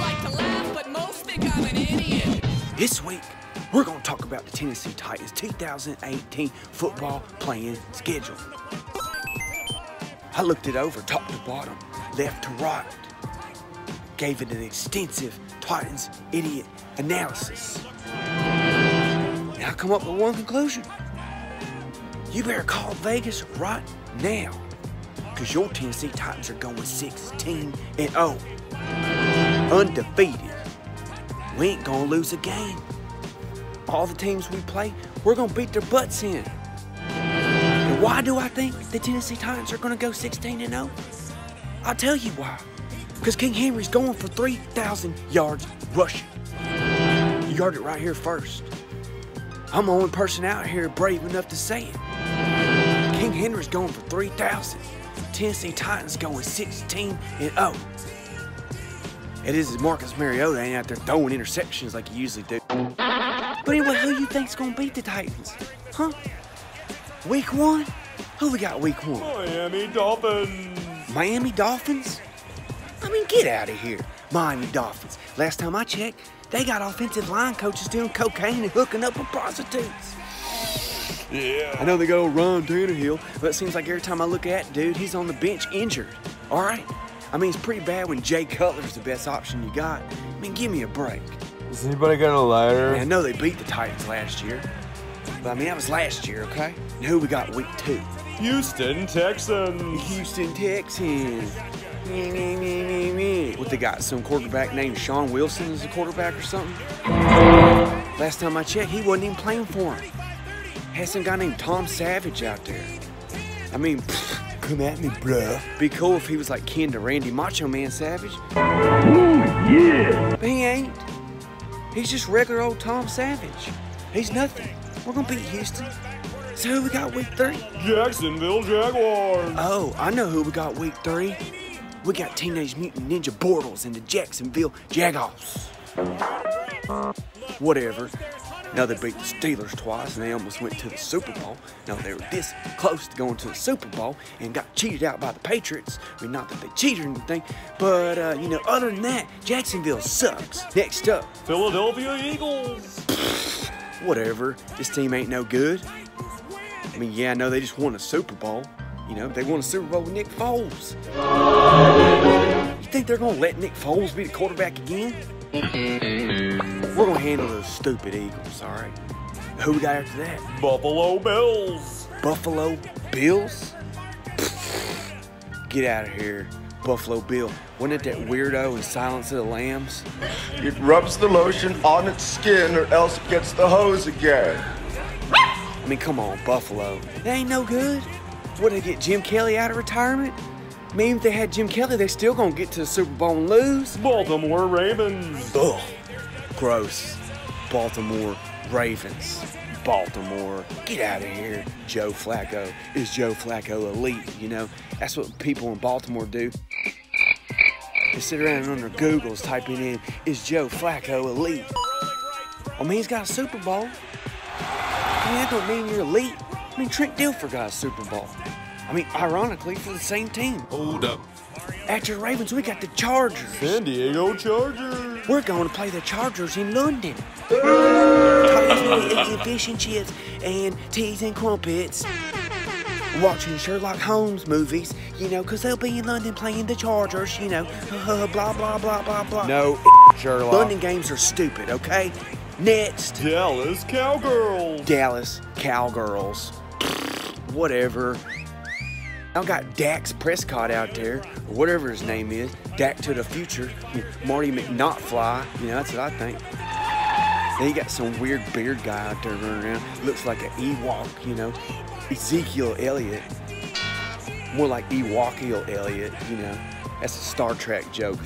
like to laugh, but most think I'm an idiot. This week, we're going to talk about the Tennessee Titans 2018 football playing schedule. I looked it over top to bottom, left to right, gave it an extensive Titans idiot analysis. And I come up with one conclusion. You better call Vegas right now, because your Tennessee Titans are going 16 and 0, undefeated. We ain't gonna lose a game. All the teams we play, we're gonna beat their butts in. And why do I think the Tennessee Titans are gonna go 16 and 0? I'll tell you why. Because King Henry's going for 3,000 yards rushing. You heard it right here first. I'm the only person out here brave enough to say it. King Henry's going for 3,000. Tennessee Titans going 16 and 0. It is Marcus Mariota ain't out there throwing interceptions like he usually do. But anyway, who you think's gonna beat the Titans? Huh? Week one? Who we got week one? Miami Dolphins. Miami Dolphins? I mean, get out of here. Miami Dolphins. Last time I checked, they got offensive line coaches doing cocaine and hooking up with prostitutes. Yeah. I know they go Ron Tannehill, but it seems like every time I look at dude, he's on the bench injured. All right? I mean, it's pretty bad when Jay Cutler's the best option you got. I mean, give me a break. Has anybody got a lighter? I know they beat the Titans last year, but I mean, that was last year, okay? And who we got week two? Houston Texans. Houston Texans. Me, me, me, me, me. What they got? Some quarterback named Sean Wilson as a quarterback or something? Last time I checked, he wasn't even playing for him. Had some guy named Tom Savage out there. I mean, pfft, come at me, bruh. Be cool if he was like kin to Randy Macho Man Savage. Yeah. But he ain't. He's just regular old Tom Savage. He's nothing. We're gonna beat Houston. So who we got week three? Jacksonville Jaguars. Oh, I know who we got week three. We got Teenage Mutant Ninja Bortles and the Jacksonville Jaguars. Whatever. Now they beat the Steelers twice and they almost went to the Super Bowl. Now they were this close to going to the Super Bowl and got cheated out by the Patriots. I mean, not that they cheated or anything, but uh, you know, other than that, Jacksonville sucks. Next up, Philadelphia Eagles. whatever. This team ain't no good. I mean, yeah, I know they just won a Super Bowl. You know, they won a Super Bowl with Nick Foles. You think they're gonna let Nick Foles be the quarterback again? We're gonna handle those stupid Eagles, all right? Who we got after that? Buffalo Bills. Buffalo Bills? Get out of here, Buffalo Bill. Wasn't it that weirdo in Silence of the Lambs? It rubs the lotion on its skin or else it gets the hose again. I mean, come on, Buffalo. They ain't no good. What, they get Jim Kelly out of retirement? I mean, if they had Jim Kelly, they still gonna get to the Super Bowl and lose. Baltimore Ravens. Ugh, gross. Baltimore Ravens. Baltimore. Get out of here, Joe Flacco. Is Joe Flacco elite? You know, that's what people in Baltimore do. They sit around on their Googles typing in, is Joe Flacco elite? I mean, he's got a Super Bowl. I mean, that don't mean you're elite. I mean, Trent Dilfer got a Super Bowl. I mean, ironically, for the same team. Hold up. After the Ravens, we got the Chargers. San Diego Chargers. We're going to play the Chargers in London. Eating fish and chips and teas and crumpets. Watching Sherlock Holmes movies, you know, because they'll be in London playing the Chargers, you know. blah, blah, blah, blah, blah. No, Sherlock. London games are stupid, okay? Next, Dallas Cowgirls. Dallas Cowgirls. Whatever. I got Dax Prescott out there, or whatever his name is. Dak to the future. Marty McNotfly. You know, that's what I think. Then you got some weird beard guy out there running around. Looks like an Ewok, you know. Ezekiel Elliott. More like Ewokiel Elliott, you know. That's a Star Trek joke.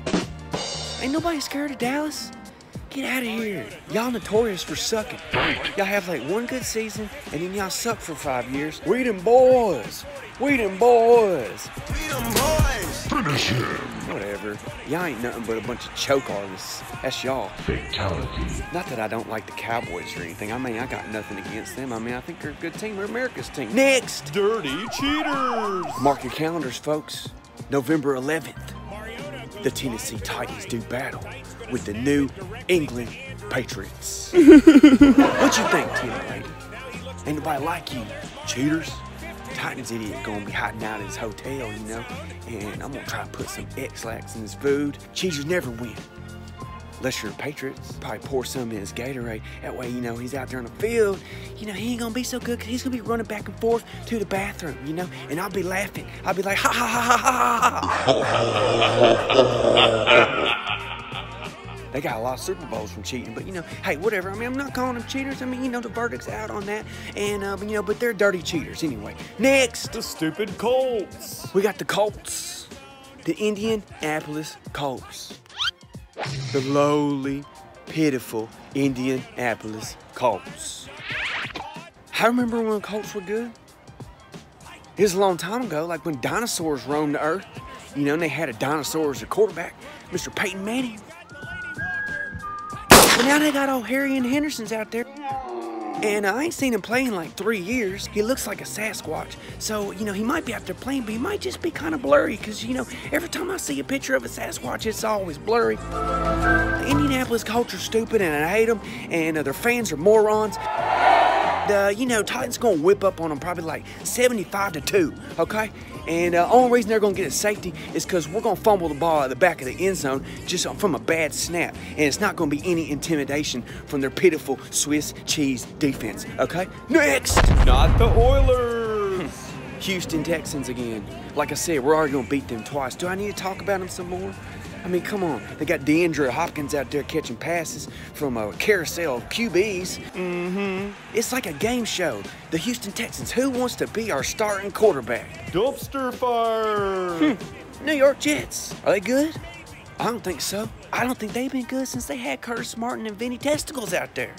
Ain't nobody scared of Dallas. Get out of here. Y'all notorious for sucking. Y'all have like one good season and then y'all suck for five years. We them boys. We them boys. We them boys. Finish him. Whatever. Y'all ain't nothing but a bunch of choke artists. That's y'all. Fatality. Not that I don't like the Cowboys or anything. I mean, I got nothing against them. I mean, I think they're a good team. They're America's team. Next! Dirty Cheaters. Mark your calendars, folks. November 11th. the Tennessee Titans do battle with the New England Patriots. what you think, Tim Brady? Ain't nobody like you, cheaters. Titans idiot gonna be hiding out at his hotel, you know, and I'm gonna try to put some Ex-Lax in his food. Cheaters never win. Unless you're a Patriots, probably pour some in his Gatorade. That way, you know, he's out there on the field. You know, he ain't gonna be so good 'cause he's gonna be running back and forth to the bathroom, you know, and I'll be laughing. I'll be like, ha ha ha ha ha ha ha. They got a lot of Super Bowls from cheating, but you know, hey, whatever. I mean, I'm not calling them cheaters. I mean, you know, the verdict's out on that, and uh, you know, but they're dirty cheaters anyway. Next, The stupid Colts. we got the Colts, the Indianapolis Colts, the lowly, pitiful Indianapolis Colts. I remember when Colts were good. It was a long time ago, like when dinosaurs roamed the earth. You know, and they had a dinosaur as a quarterback, Mr. Peyton Manning. Now they got old Harry and Henderson's out there. And I ain't seen him play in like three years. He looks like a Sasquatch. So, you know, he might be out there playing, but he might just be kind of blurry because, you know, every time I see a picture of a Sasquatch, it's always blurry. Indianapolis culture's stupid and I hate them, and uh, their fans are morons. The, you know, Titans gonna whip up on them probably like 75 to 2, okay? And uh, only reason they're gonna get a safety is because we're gonna fumble the ball at the back of the end zone just from a bad snap. And it's not gonna be any intimidation from their pitiful Swiss cheese defense, okay? Next! Not the Oilers. Houston Texans again. Like I said, we're already gonna beat them twice. Do I need to talk about them some more? I mean, come on. They got DeAndre Hopkins out there catching passes from a carousel of QBs. Mm-hmm. It's like a game show. The Houston Texans. Who wants to be our starting quarterback? Dumpster fire. New York Jets. Are they good? I don't think so. I don't think they've been good since they had Curtis Martin and Vinny Testicles out there.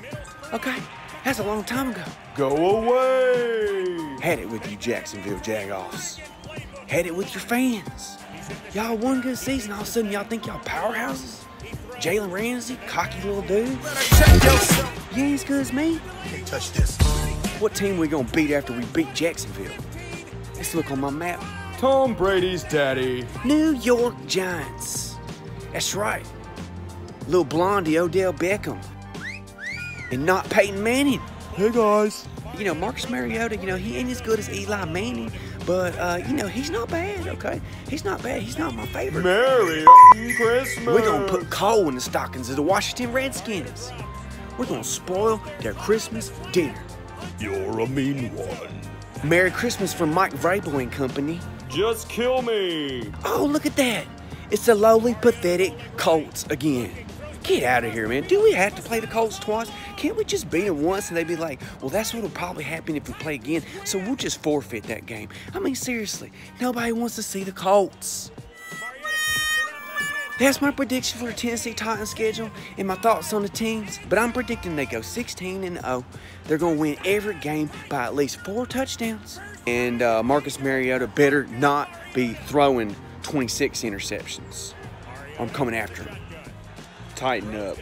Okay? That's a long time ago. Go away. Had it with you, Jacksonville Jagoffs. Had it with your fans. Y'all one good season, all of a sudden y'all think y'all powerhouses? Jalen Ramsey, cocky little dude. You ain't as good as me. Can't touch this. What team we gonna beat after we beat Jacksonville? Let's look on my map. Tom Brady's daddy. New York Giants. That's right. Little blondie Odell Beckham. And not Peyton Manning. Hey guys. You know, Marcus Mariota, you know, he ain't as good as Eli Manning, but, uh, you know, he's not bad, okay? He's not bad. He's not my favorite. Merry Christmas. We're gonna put coal in the stockings of the Washington Redskins. We're gonna spoil their Christmas dinner. You're a mean one. Merry Christmas from Mike Vrabel and Company. Just kill me. Oh, look at that. It's the lowly, pathetic Colts again. Get out of here, man. Do we have to play the Colts twice? Can't we just beat them once and they'd be like, well, that's what'll probably happen if we play again, so we'll just forfeit that game. I mean, seriously, nobody wants to see the Colts. That's my prediction for the Tennessee Titans schedule and my thoughts on the teams. But I'm predicting they go 16 and 0. They're going to win every game by at least four touchdowns. And uh, Marcus Mariota better not be throwing 26 interceptions. I'm coming after him. Titan up.